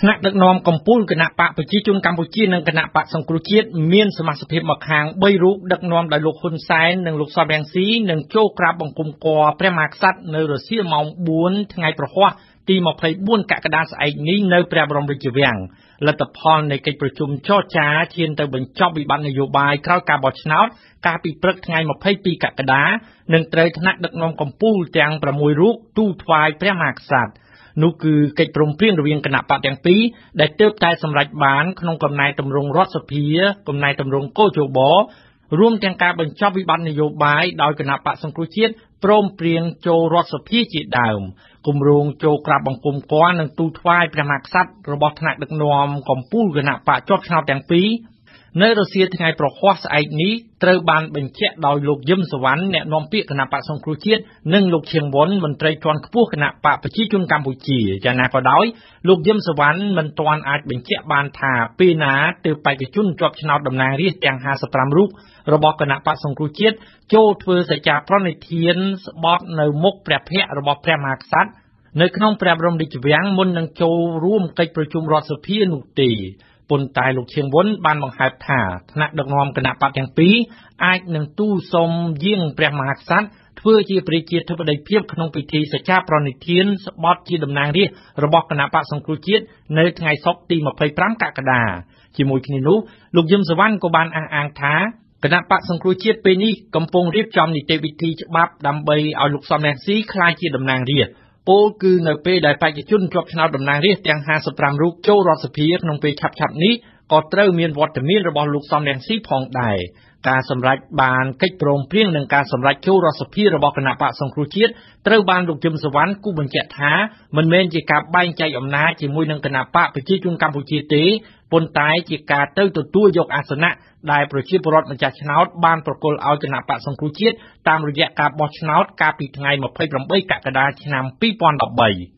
ថ្នាក់ដឹកនាំកម្ពុជាគណៈបកប្រជាជនកម្ពុជានិងគណៈបកសង្គ្រោះជាតិមានសមាជិកភាពមកខាង3រូបដឹកនាំដោយលោកហ៊ុនសែននិងលោកសំរងស៊ីនឹងចូលក្រាបបង្គំគាល់ព្រះមហាក្សត្រនៅរសៀលម៉ោង4ថ្ងៃប្រហ័សទី24កក្កដាស្អែកនេះនៅព្រះបរមរាជវាំងលទ្ធផលនៃកិច្ចប្រជុំចរចាឈានទៅបញ្ចប់វិបត្តិនយោបាយក្រោយការបោះឆ្នោតកាលពីព្រឹកថ្ងៃ22កក្កដានឹងត្រូវថ្នាក់ដឹកនាំកម្ពុជាទាំង6រូបទូថ្វាយព្រះមហាក្សត្រ នោះគឺកិច្ចព្រមព្រៀងរវាងគណៈបកទាំងពីរដែលទើបតែសម្រេចបានក្នុងកំណែតម្រង់រដ្ឋសភាកំណែតម្រង់កោជបរួមទាំងការបញ្ចប់វិបត្តិនយោបាយដោយគណៈបកសង្គ្រោះជាតិព្រមព្រៀងចូលរដ្ឋសភាជាដើមគម្រោងចូលក្រាបបង្គំគាល់និងទូលថ្វាយព្រះមហាក្សត្ររបស់ថ្នាក់ដឹកនាំកម្ពុជាគណៈបកជាប់ឆ្នោតទាំងពីរ នៅរសៀលថ្ងៃប្រហ័សស្អែកនេះត្រូវបានបញ្ជាក់ដោយលោកយឹមសវណ្ណអ្នកនាំពាក្យគណៈបកសង្គ្រោះជាតិនិងលោកឈៀងវុនមន្ត្រីជាន់ខ្ពស់គណៈបកប្រជាជនកម្ពុជាយ៉ាងណាក៏ដោយលោកយឹមសវណ្ណមិនទាន់អាចបញ្ជាក់បានថាពេលណាទើបបេក្ខជនជាប់ឆ្នោតតំណាងរាស្ត្រទាំង55រូបរបស់គណៈបកសង្គ្រោះជាតិចូលធ្វើសច្ចាប្រណិធានស្បត់នៅមុខព្រះភ័ក្ត្ររបស់ព្រះមហាក្សត្រនៅក្នុងព្រះបរមរាជវាំងមុននឹងចូលរួមកិច្ចប្រជុំរដ្ឋសភានោះទេ ប៉ុន្តែលោកឈៀងវុនបានបង្ហើបថាថ្នាក់ដឹកនាំគណៈបកទាំងពីរអាចនឹងទូលសុំយាងព្រះមហាក្សត្រធ្វើជាប្រជាធិបតីភាពក្នុងពិធីសច្ចាប្រណិធានស្បត់ជាតំណាងរាស្ត្ររបស់គណៈបកសង្គ្រោះជាតិនៅថ្ងៃសុក្រទី25កក្កដាជាមួយគ្នានោះលោកយឹមសវណ្ណក៏បានអះអាងថាគណៈបកសង្គ្រោះជាតិពេលនេះកំពុងរៀបចំនីតិវិធីច្បាប់ដើម្បីឲ្យលោកសំរងស៊ីក្លាយជាតំណាងរាស្ត្រ ពលគឺនៅពេលដែលបេក្ខជនជាប់ឆ្នោតតំណាងរាស្ត្រទាំង 55 រូបចូលរដ្ឋសភាក្នុងពេលឆាប់ៗនេះ ក៏ត្រូវមានវត្តមានរបស់លោកសំរងស៊ីផងដែរការសម្រេចបានកិច្ចព្រមព្រៀងនឹងការសម្រេចចូលរដ្ឋសភារបស់គណៈបកសង្គ្រោះជាតិត្រូវបានលោកជឹមសវណ្ណគូបញ្ជាក់ថាមិនមែនជាការបែងចែកអំណាចជាមួយនឹងគណៈបកប្រជាជនកម្ពុជាទេប៉ុន្តែជាការទៅទទួលយកអាសនៈដែលប្រជាពលរដ្ឋម្ចាស់ឆ្នោតបានប្រគល់ឲ្យគណៈបកសង្គ្រោះជាតិតាមរយៈការបោះឆ្នោតកាលពីថ្ងៃ28កក្កដាឆ្នាំ2013